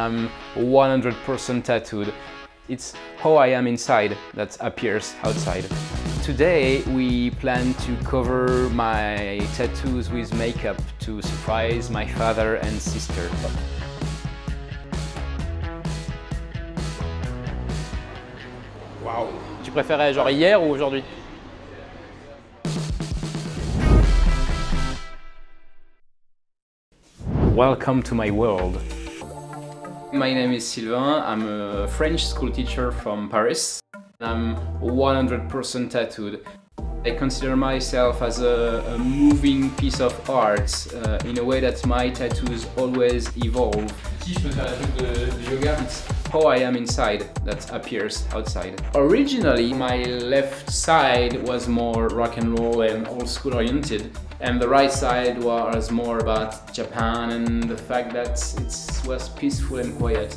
I'm 100% tattooed. It's how I am inside that appears outside. Today we plan to cover my tattoos with makeup to surprise my father and sister. Waouh Tu préférais genre hier ou aujourd'hui Welcome to my world. My name is Sylvain, I'm a French school teacher from Paris. I'm 100% tattooed. I consider myself as a, a moving piece of art uh, in a way that my tattoos always evolve. It's how I am inside that appears outside. Originally, my left side was more rock and roll and old school oriented, and the right side was more about Japan and the fact that it was peaceful and quiet.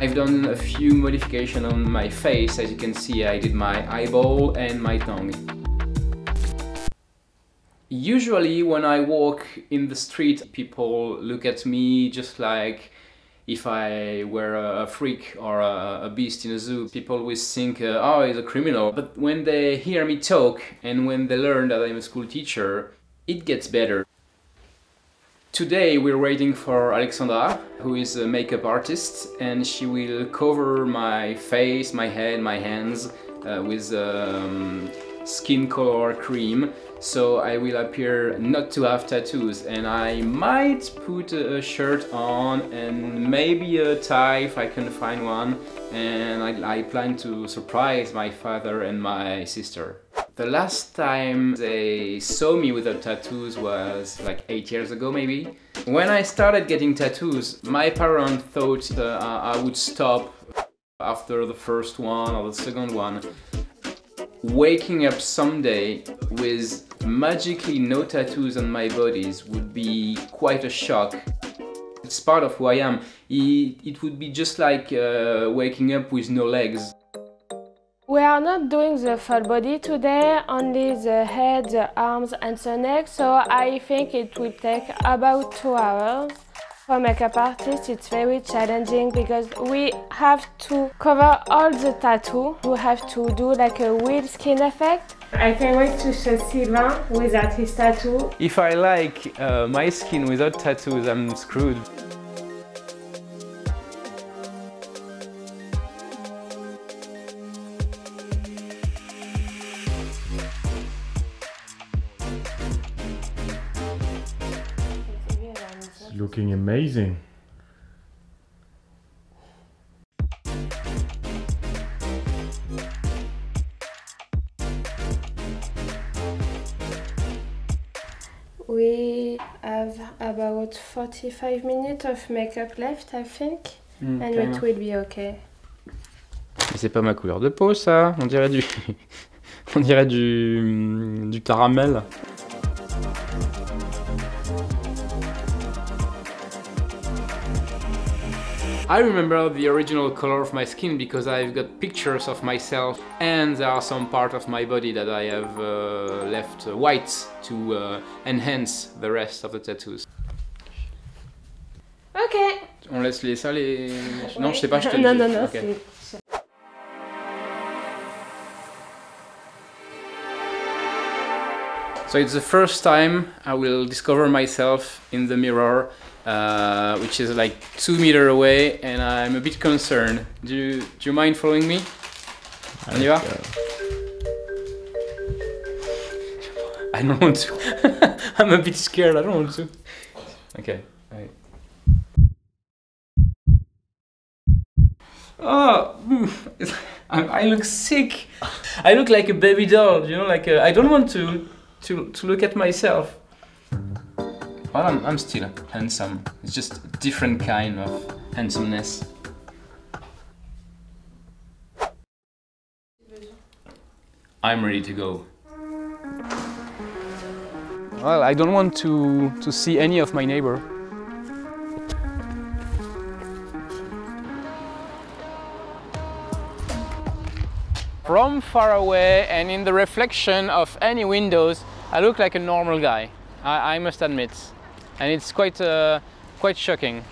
I've done a few modifications on my face. As you can see, I did my eyeball and my tongue. Usually when I walk in the street, people look at me just like if I were a freak or a, beast in a zoo. People always think, uh, oh, he's a criminal. But when they hear me talk and when they learn that I'm a school teacher, it gets better. Today we're waiting for Alexandra, who is a makeup artist, and she will cover my face, my head, my hands uh, with um, skin color cream so I will appear not to have tattoos and I might put a shirt on and maybe a tie if I can find one and I, I plan to surprise my father and my sister. The last time they saw me without tattoos was like 8 years ago maybe. When I started getting tattoos, my parents thought uh, I would stop after the first one or the second one. Waking up someday with magically no tattoos on my bodies would be quite a shock. It's part of who I am. It, would be just like uh, waking up with no legs. We are not doing the full body today, only the head, the arms and the neck, so I think it will take about two hours. For makeup artist, it's very challenging because we have to cover all the tattoo. We have to do like a real skin effect. I can't wait to show Sylvain without his tattoo. If I like uh, my skin without tattoos, I'm screwed. Looking amazing. We have about 45 minutes of makeup left, I think, mm, and it will be okay. C'est pas ma couleur de peau, ça. On dirait du, on dirait du, du caramel. I remember the original color of my skin because I've got pictures of myself and there are some part of my body that I have uh, left white to uh, enhance the rest of the tattoos. Ok. On laisse les ça les... Non, je sais pas, je te Non, non, non, okay. So it's the first time I will discover myself in the mirror uh, which is like two meter away, and I'm a bit concerned. Do you, do you mind following me? On y va? I don't want to. I'm a bit scared. I don't want to. Okay. Right. Oh, I, I look sick. I look like a baby doll. You know, like I don't want to to to look at myself. Well, I'm, I'm still handsome. It's just a different kind of handsomeness. I'm ready to go. Well, I don't want to, to see any of my neighbor. From far away and in the reflection of any windows, I look like a normal guy, I, I must admit and it's quite, uh, quite shocking.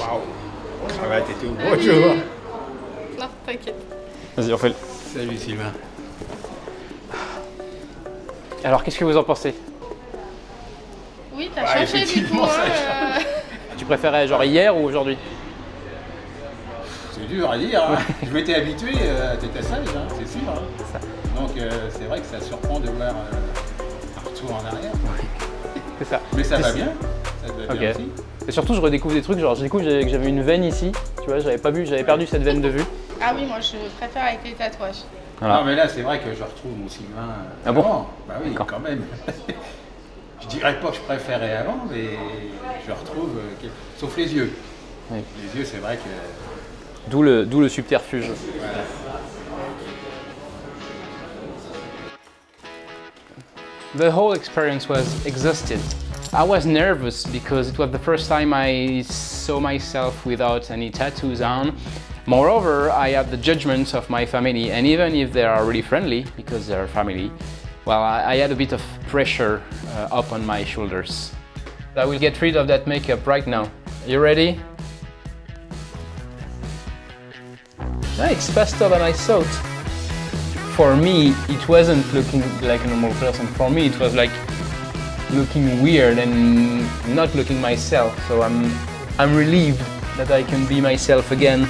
Waouh Cravate et tout. Bonjour Non, t'inquiète. Vas-y, on fait le... Salut Sylvain. Alors, qu'est-ce que vous en pensez? Oui, t'as changé du effectivement, coup. ça hein, euh, Tu préférais genre hier ou aujourd'hui? C'est dur à dire, hein. je m'étais habitué euh, à tes passages, hein, c'est sûr. hein. ça. Donc euh, c'est vrai que ça surprend de voir euh, un retour en arrière. C'est ça. Mais ça va bien, ça te va bien aussi. Et surtout, je redécouvre des trucs. Genre, je découvre que j'avais une veine ici. Tu vois, j'avais pas vu, j'avais perdu cette veine de vue. Ah oui, moi je préfère avec les tatouages. Voilà. Non mais là c'est vrai que je retrouve mon Sylvain. euh, Ah bon? Bah oui, quand même. je dirais pas que je préférais avant, mais je retrouve, euh, sauf les yeux. Oui. Les yeux c'est vrai que... D'où le, d'où le subterfuge. The whole experience was exhausted. I was nervous because it was the first time I saw myself without any tattoos on. Moreover, I had the judgment of my family, and even if they are really friendly, because they're family, well, I, I had a bit of pressure uh, up on my shoulders. I will get rid of that makeup right now. You ready? Ah, it's faster than I thought. For me, it wasn't looking like a normal person. For me, it was like looking weird and not looking myself. So I'm, I'm relieved that I can be myself again.